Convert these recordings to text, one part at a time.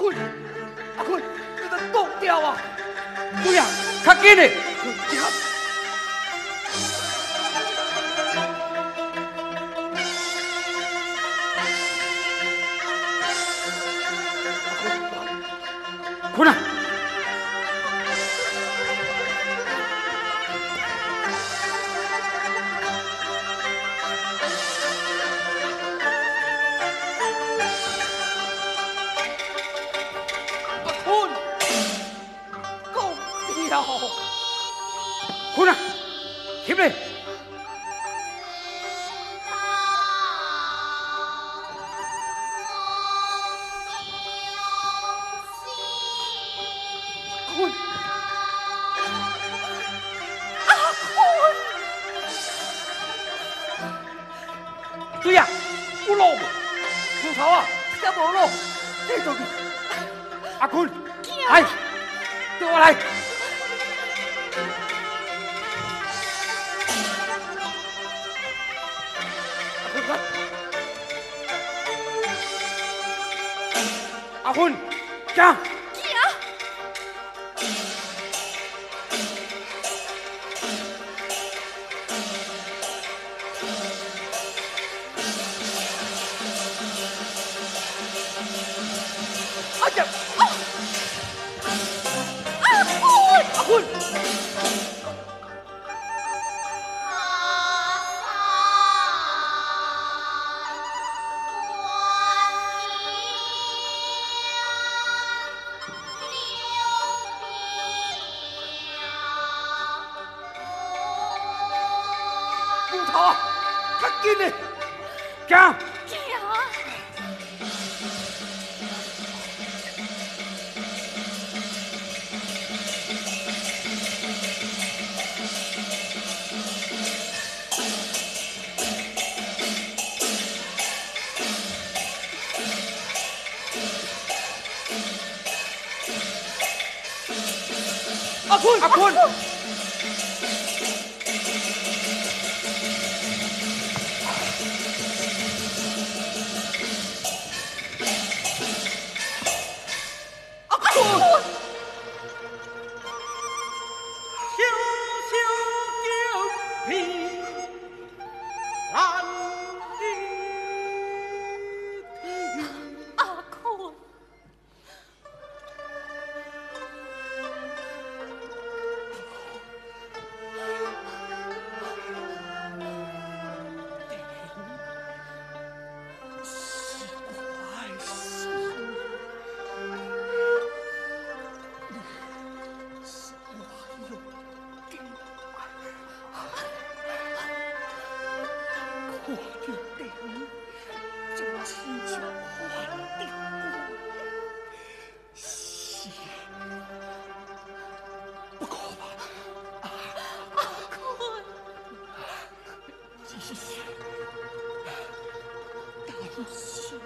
坤，阿坤，你的冻掉啊！姑娘，较紧的。坤啊！无路，继续。阿坤，来，跟我来。阿坤，讲。骨头啊，较紧的，讲。阿坤，阿坤，我就等就亲像还的过是不可吧？阿坤，只是担心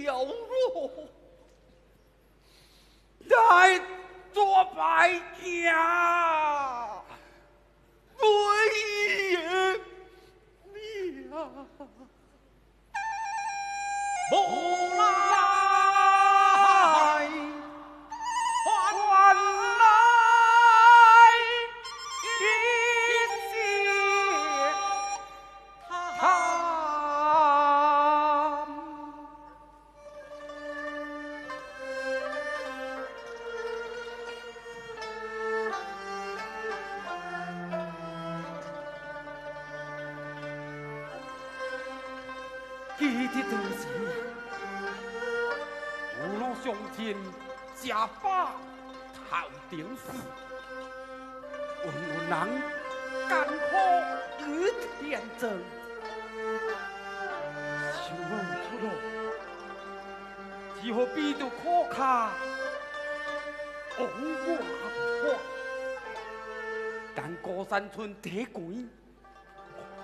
一条路，在做白家，为也命。记得当时，父老乡亲家把头顶死，文文人艰苦与天争，想不出路，只好逼着苦卡往我花。但高山村地贵，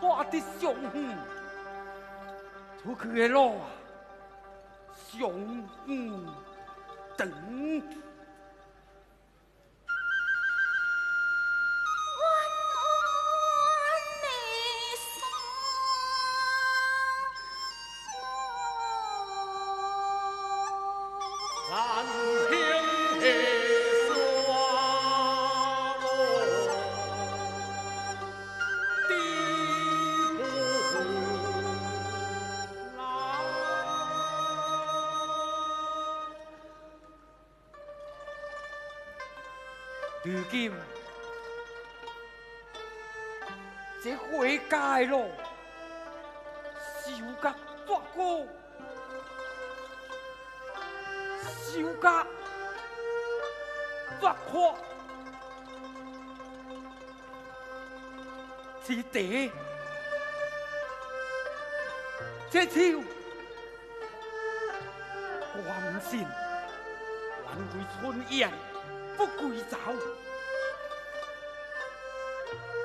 花的上远，出去的路啊，上远长。如今，这回家的路，修甲绝过，修甲绝阔，这地，这树，我唔信，还会春燕不归巢。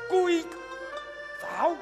归巢。